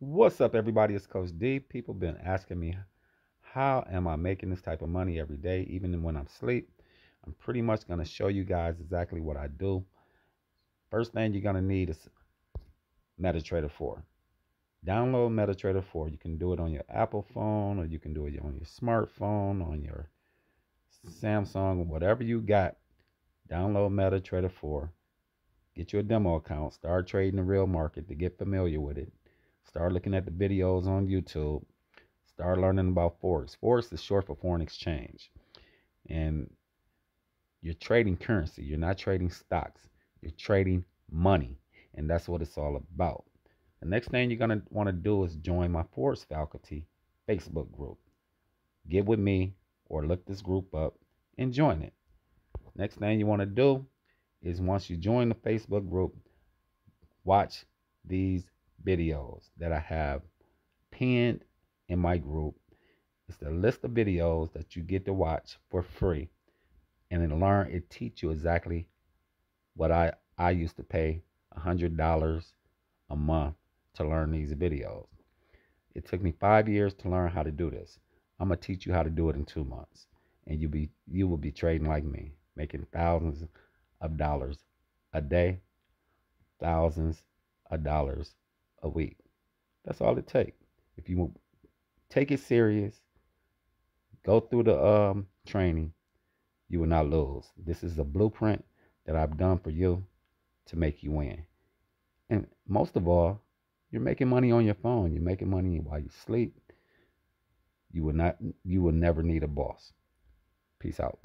What's up, everybody? It's Coach D. People been asking me, how am I making this type of money every day, even when I'm asleep? I'm pretty much going to show you guys exactly what I do. First thing you're going to need is MetaTrader 4. Download MetaTrader 4. You can do it on your Apple phone, or you can do it on your smartphone, on your Samsung, whatever you got. Download MetaTrader 4. Get you a demo account. Start trading the real market to get familiar with it Start looking at the videos on YouTube. Start learning about Forex. Forex is short for foreign exchange. And you're trading currency. You're not trading stocks. You're trading money. And that's what it's all about. The next thing you're going to want to do is join my Forex faculty Facebook group. Get with me or look this group up and join it. Next thing you want to do is once you join the Facebook group, watch these videos that I have pinned in my group. It's a list of videos that you get to watch for free and then learn it teach you exactly what I, I used to pay a hundred dollars a month to learn these videos. It took me five years to learn how to do this. I'm gonna teach you how to do it in two months, and you be you will be trading like me, making thousands of dollars a day, thousands of dollars a week. That's all it takes. If you take it serious, go through the um, training, you will not lose. This is a blueprint that I've done for you to make you win. And most of all, you're making money on your phone. You're making money while you sleep. You will not you will never need a boss. Peace out.